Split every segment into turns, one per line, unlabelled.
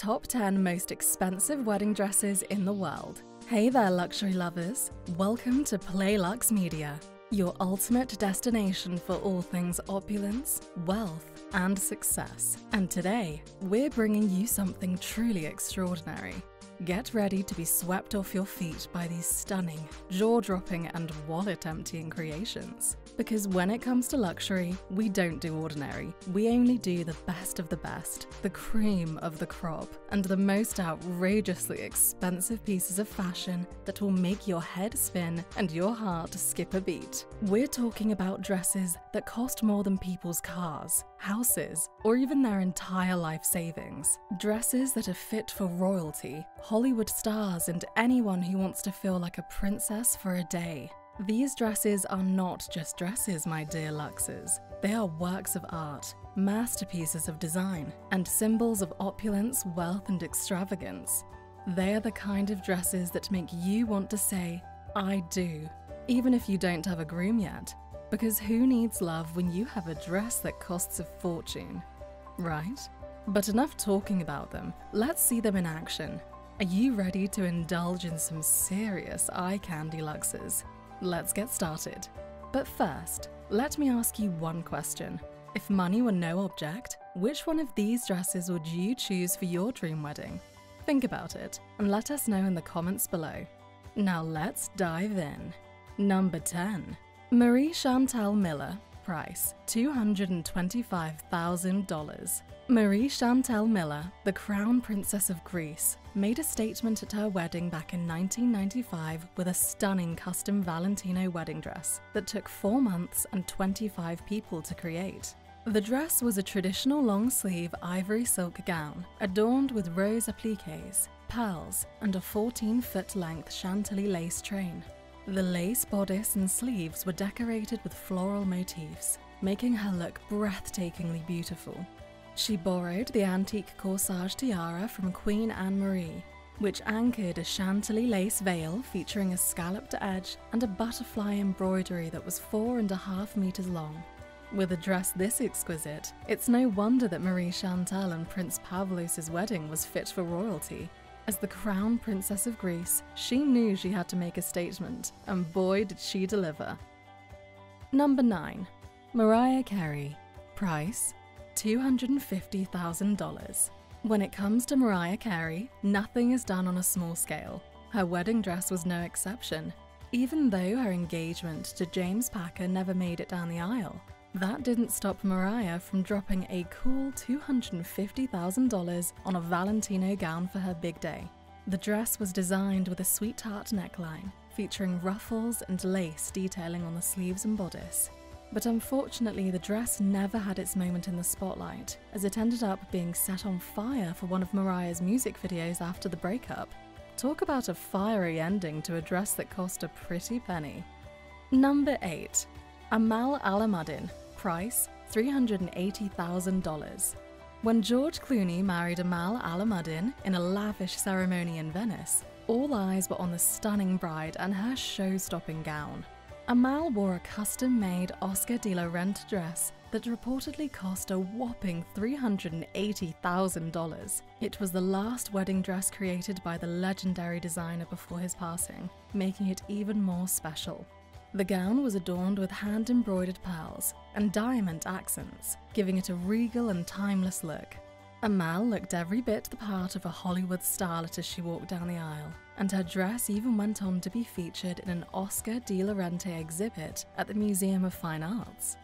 Top 10 Most Expensive Wedding Dresses in the World. Hey there, luxury lovers. Welcome to Playlux Media, your ultimate destination for all things opulence, wealth, and success. And today, we're bringing you something truly extraordinary. Get ready to be swept off your feet by these stunning, jaw dropping, and wallet emptying creations. Because when it comes to luxury, we don't do ordinary. We only do the best of the best, the cream of the crop, and the most outrageously expensive pieces of fashion that will make your head spin and your heart skip a beat. We're talking about dresses that cost more than people's cars, houses, or even their entire life savings. Dresses that are fit for royalty, Hollywood stars, and anyone who wants to feel like a princess for a day. These dresses are not just dresses, my dear Luxes. They are works of art, masterpieces of design, and symbols of opulence, wealth, and extravagance. They are the kind of dresses that make you want to say, I do, even if you don't have a groom yet. Because who needs love when you have a dress that costs a fortune? Right? But enough talking about them, let's see them in action. Are you ready to indulge in some serious eye candy luxes? Let's get started. But first, let me ask you one question. If money were no object, which one of these dresses would you choose for your dream wedding? Think about it and let us know in the comments below. Now let's dive in. Number 10. Marie Chantal Miller, price $225,000. Marie Chantal Miller, the Crown Princess of Greece, made a statement at her wedding back in 1995 with a stunning custom Valentino wedding dress that took 4 months and 25 people to create. The dress was a traditional long sleeve ivory silk gown adorned with rose appliques, pearls, and a 14 foot length Chantilly lace train. The lace bodice and sleeves were decorated with floral motifs, making her look breathtakingly beautiful. She borrowed the antique corsage tiara from Queen Anne Marie, which anchored a Chantilly lace veil featuring a scalloped edge and a butterfly embroidery that was four and a half meters long. With a dress this exquisite, it's no wonder that Marie Chantal and Prince Pavlos' wedding was fit for royalty. As the crown princess of Greece, she knew she had to make a statement, and boy did she deliver. Number 9. Mariah Carey. Price $250,000. When it comes to Mariah Carey, nothing is done on a small scale. Her wedding dress was no exception, even though her engagement to James Packer never made it down the aisle. That didn't stop Mariah from dropping a cool $250,000 on a Valentino gown for her big day. The dress was designed with a sweetheart neckline, featuring ruffles and lace detailing on the sleeves and bodice. But unfortunately, the dress never had its moment in the spotlight, as it ended up being set on fire for one of Mariah's music videos after the breakup. Talk about a fiery ending to a dress that cost a pretty penny. Number 8. Amal Alamuddin, price $380,000. When George Clooney married Amal Alamuddin in a lavish ceremony in Venice, all eyes were on the stunning bride and her show-stopping gown. Amal wore a custom-made Oscar de la Renta dress that reportedly cost a whopping $380,000. It was the last wedding dress created by the legendary designer before his passing, making it even more special. The gown was adorned with hand-embroidered pearls and diamond accents, giving it a regal and timeless look. Amal looked every bit the part of a Hollywood starlet as she walked down the aisle, and her dress even went on to be featured in an Oscar de la Renta exhibit at the Museum of Fine Arts.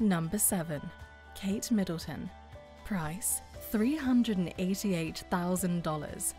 Number 7. Kate Middleton. Price $388,000.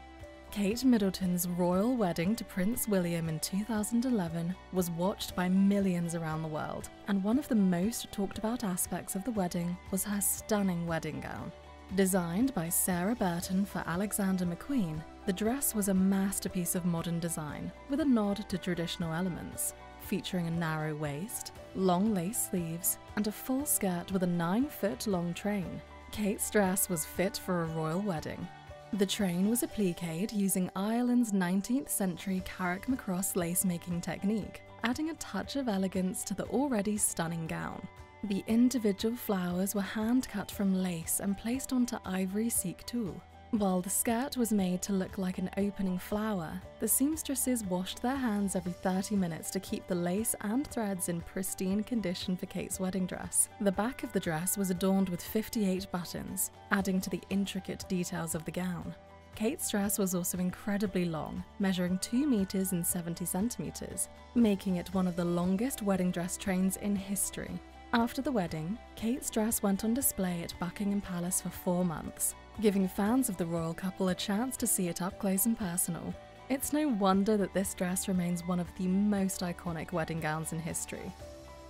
Kate Middleton's royal wedding to Prince William in 2011 was watched by millions around the world, and one of the most talked about aspects of the wedding was her stunning wedding gown. Designed by Sarah Burton for Alexander McQueen, the dress was a masterpiece of modern design with a nod to traditional elements, featuring a narrow waist, long lace sleeves, and a full skirt with a 9 foot long train. Kate's dress was fit for a royal wedding. The train was appliqued using Ireland's 19th century Carrick-Macross lace making technique, adding a touch of elegance to the already stunning gown. The individual flowers were hand cut from lace and placed onto ivory seek tulle. While the skirt was made to look like an opening flower, the seamstresses washed their hands every 30 minutes to keep the lace and threads in pristine condition for Kate's wedding dress. The back of the dress was adorned with 58 buttons, adding to the intricate details of the gown. Kate's dress was also incredibly long, measuring 2 meters and 70 centimeters, making it one of the longest wedding dress trains in history. After the wedding, Kate's dress went on display at Buckingham Palace for four months, giving fans of the royal couple a chance to see it up close and personal. It's no wonder that this dress remains one of the most iconic wedding gowns in history.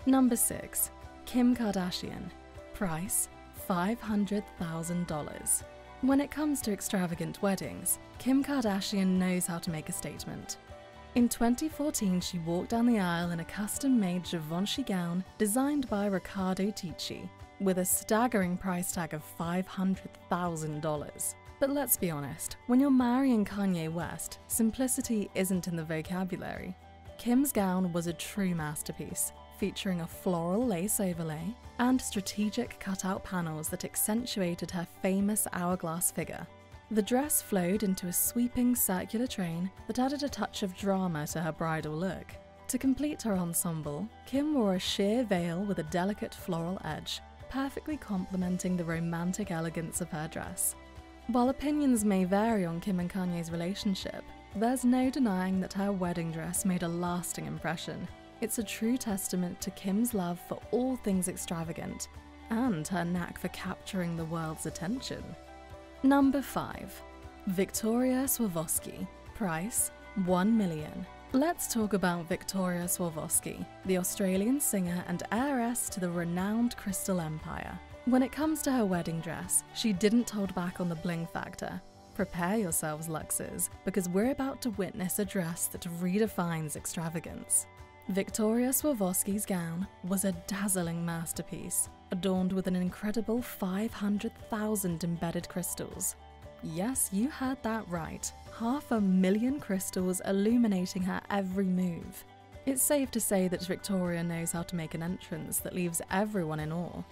Number 6. Kim Kardashian. Price $500,000. When it comes to extravagant weddings, Kim Kardashian knows how to make a statement. In 2014, she walked down the aisle in a custom made Givenchy gown designed by Riccardo Tisci, with a staggering price tag of $500,000. But let's be honest, when you're marrying Kanye West, simplicity isn't in the vocabulary. Kim's gown was a true masterpiece, featuring a floral lace overlay and strategic cutout panels that accentuated her famous hourglass figure. The dress flowed into a sweeping circular train that added a touch of drama to her bridal look. To complete her ensemble, Kim wore a sheer veil with a delicate floral edge, perfectly complementing the romantic elegance of her dress. While opinions may vary on Kim and Kanye's relationship, there's no denying that her wedding dress made a lasting impression. It's a true testament to Kim's love for all things extravagant and her knack for capturing the world's attention. Number 5. Victoria Swarovski. Price 1 million. Let's talk about Victoria Swarovski, the Australian singer and heiress to the renowned Crystal Empire. When it comes to her wedding dress, she didn't hold back on the bling factor. Prepare yourselves, Luxes, because we're about to witness a dress that redefines extravagance. Victoria Swarovski's gown was a dazzling masterpiece, adorned with an incredible 500,000 embedded crystals. Yes, you heard that right. Half a million crystals illuminating her every move. It's safe to say that Victoria knows how to make an entrance that leaves everyone in awe.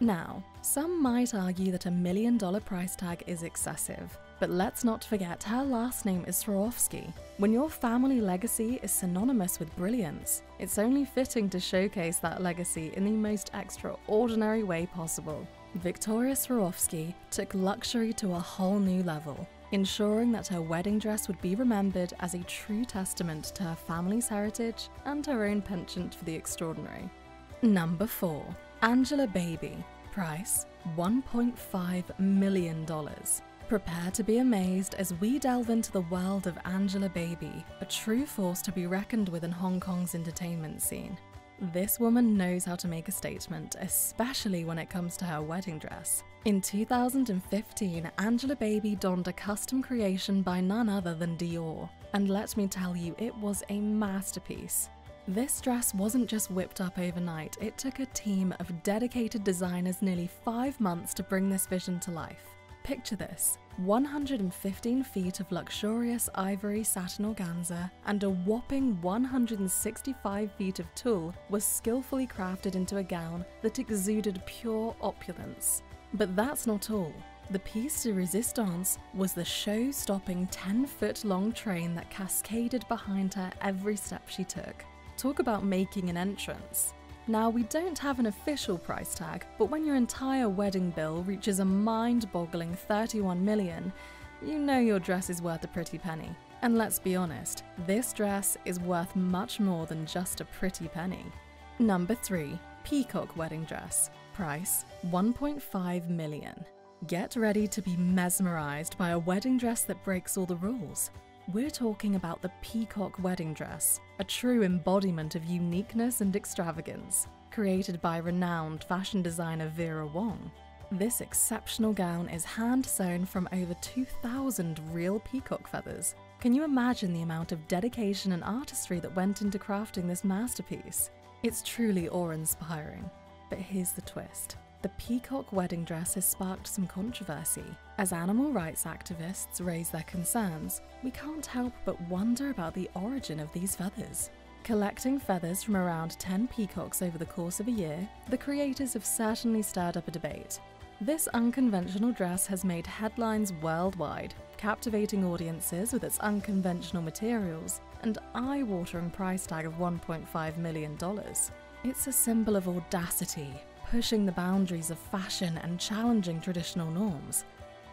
Now, some might argue that a million dollar price tag is excessive, but let's not forget her last name is Swarovski. When your family legacy is synonymous with brilliance, it's only fitting to showcase that legacy in the most extraordinary way possible. Victoria Swarovski took luxury to a whole new level, ensuring that her wedding dress would be remembered as a true testament to her family's heritage and her own penchant for the extraordinary. Number 4. Angela Baby. Price $1.5 million. Prepare to be amazed as we delve into the world of Angela Baby, a true force to be reckoned with in Hong Kong's entertainment scene. This woman knows how to make a statement, especially when it comes to her wedding dress. In 2015, Angela Baby donned a custom creation by none other than Dior, and let me tell you, it was a masterpiece. This dress wasn't just whipped up overnight, it took a team of dedicated designers nearly five months to bring this vision to life. Picture this 115 feet of luxurious ivory satin organza and a whopping 165 feet of tulle was skillfully crafted into a gown that exuded pure opulence. But that's not all. The piece de resistance was the show stopping 10 foot long train that cascaded behind her every step she took. Talk about making an entrance. Now, we don't have an official price tag, but when your entire wedding bill reaches a mind boggling 31 million, you know your dress is worth a pretty penny. And let's be honest, this dress is worth much more than just a pretty penny. Number 3. Peacock Wedding Dress. Price 1.5 million. Get ready to be mesmerized by a wedding dress that breaks all the rules. We're talking about the Peacock Wedding Dress, a true embodiment of uniqueness and extravagance, created by renowned fashion designer Vera Wang. This exceptional gown is hand sewn from over 2,000 real peacock feathers. Can you imagine the amount of dedication and artistry that went into crafting this masterpiece? It's truly awe inspiring. But here's the twist the peacock wedding dress has sparked some controversy. As animal rights activists raise their concerns, we can't help but wonder about the origin of these feathers. Collecting feathers from around 10 peacocks over the course of a year, the creators have certainly stirred up a debate. This unconventional dress has made headlines worldwide, captivating audiences with its unconventional materials and eye-watering price tag of $1.5 million. It's a symbol of audacity, pushing the boundaries of fashion and challenging traditional norms.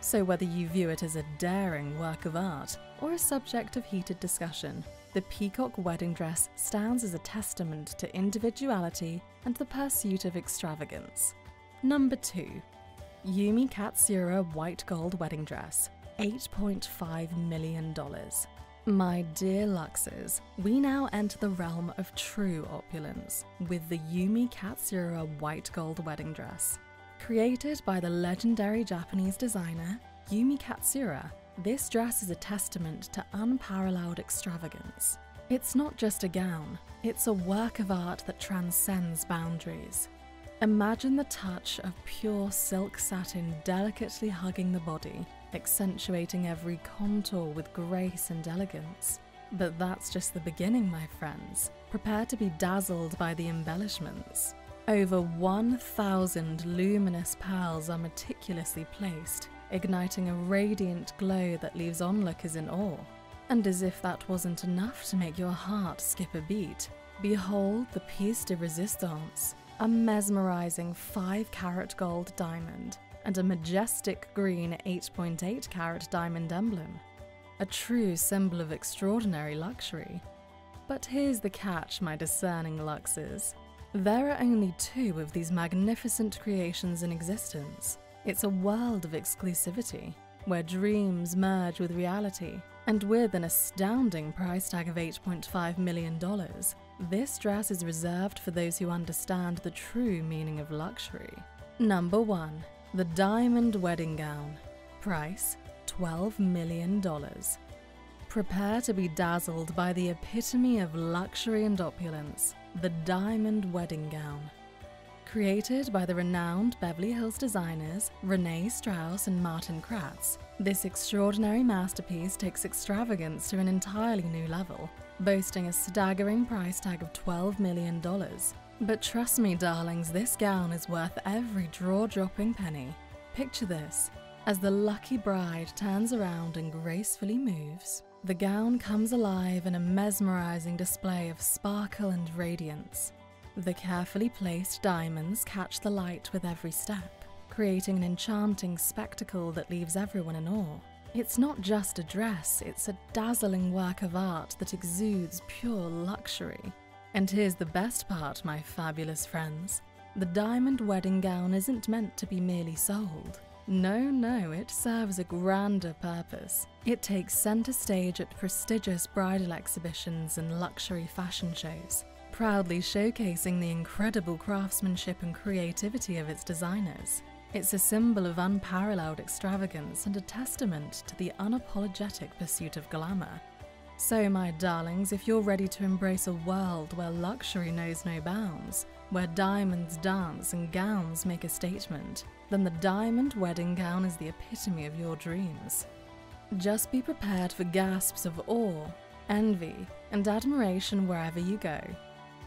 So whether you view it as a daring work of art or a subject of heated discussion, the peacock wedding dress stands as a testament to individuality and the pursuit of extravagance. Number 2. Yumi Katsura White Gold Wedding Dress, $8.5 million. My dear Luxes, we now enter the realm of true opulence with the Yumi Katsura White Gold Wedding Dress. Created by the legendary Japanese designer Yumi Katsura, this dress is a testament to unparalleled extravagance. It's not just a gown, it's a work of art that transcends boundaries. Imagine the touch of pure silk satin delicately hugging the body, accentuating every contour with grace and elegance. But that's just the beginning, my friends. Prepare to be dazzled by the embellishments. Over 1,000 luminous pearls are meticulously placed, igniting a radiant glow that leaves onlookers in awe. And as if that wasn't enough to make your heart skip a beat, behold the piece de resistance, a mesmerizing 5 carat gold diamond and a majestic green 8.8 carat diamond emblem. A true symbol of extraordinary luxury. But here's the catch, my discerning luxes. There are only two of these magnificent creations in existence. It's a world of exclusivity, where dreams merge with reality, and with an astounding price tag of $8.5 million, this dress is reserved for those who understand the true meaning of luxury. Number 1. The Diamond Wedding Gown. Price $12 million. Prepare to be dazzled by the epitome of luxury and opulence, the Diamond Wedding Gown. Created by the renowned Beverly Hills designers Renee Strauss and Martin Katz, this extraordinary masterpiece takes extravagance to an entirely new level, boasting a staggering price tag of $12 million. But trust me, darlings, this gown is worth every draw dropping penny. Picture this as the lucky bride turns around and gracefully moves. The gown comes alive in a mesmerizing display of sparkle and radiance. The carefully placed diamonds catch the light with every step, creating an enchanting spectacle that leaves everyone in awe. It's not just a dress, it's a dazzling work of art that exudes pure luxury. And here's the best part, my fabulous friends. The diamond wedding gown isn't meant to be merely sold. No, no, it serves a grander purpose. It takes center stage at prestigious bridal exhibitions and luxury fashion shows, proudly showcasing the incredible craftsmanship and creativity of its designers. It's a symbol of unparalleled extravagance and a testament to the unapologetic pursuit of glamour. So, my darlings, if you're ready to embrace a world where luxury knows no bounds, where diamonds dance and gowns make a statement, then the diamond wedding gown is the epitome of your dreams. Just be prepared for gasps of awe, envy, and admiration wherever you go.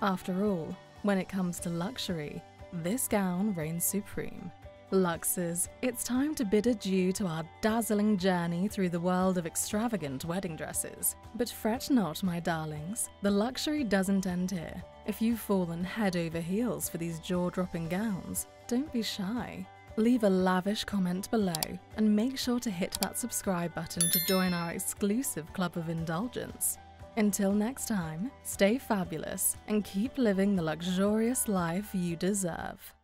After all, when it comes to luxury, this gown reigns supreme. Luxes, it's time to bid adieu to our dazzling journey through the world of extravagant wedding dresses. But fret not, my darlings, the luxury doesn't end here. If you've fallen head over heels for these jaw-dropping gowns, don't be shy. Leave a lavish comment below and make sure to hit that subscribe button to join our exclusive club of indulgence. Until next time, stay fabulous and keep living the luxurious life you deserve.